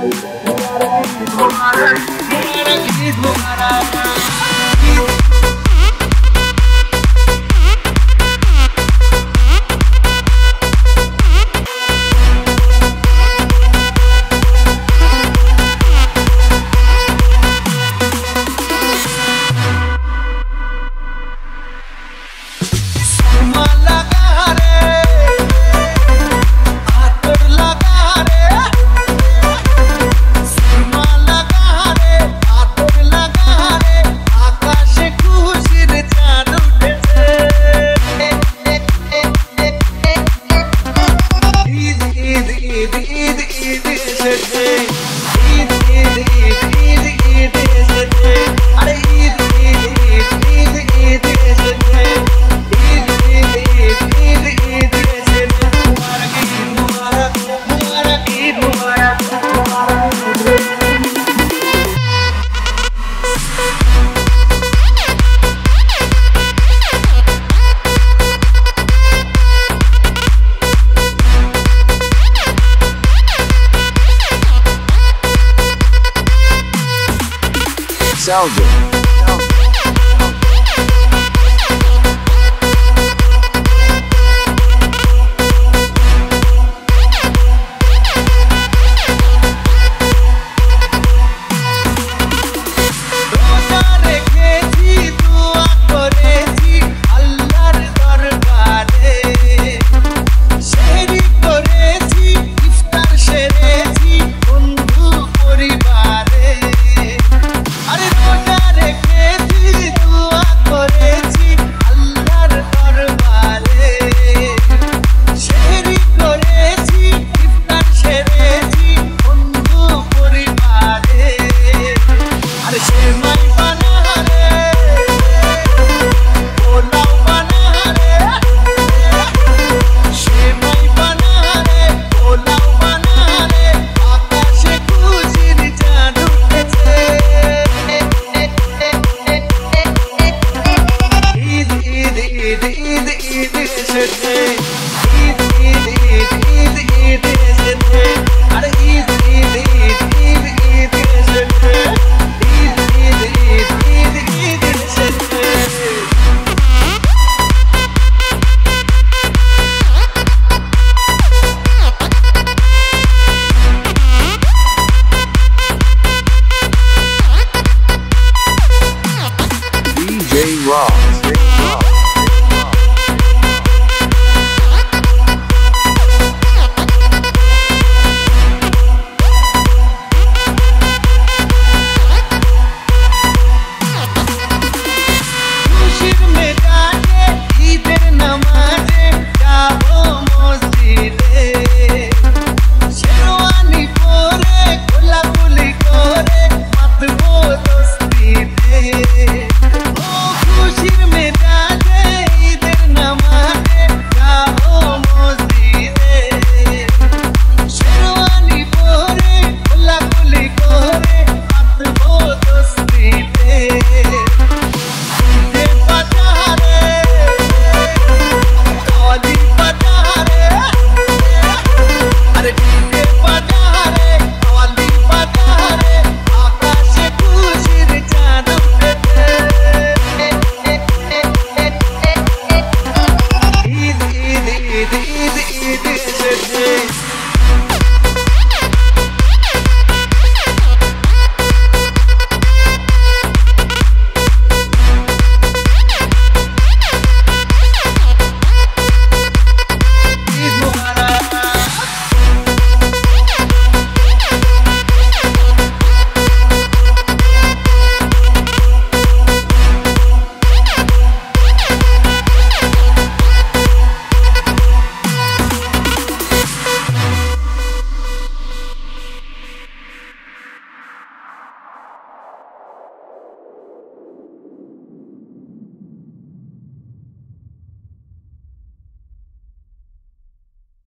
Mubarak Mubarak Mubarak Eid Mubarak easy, easy, easy, easy, easy. Salvin.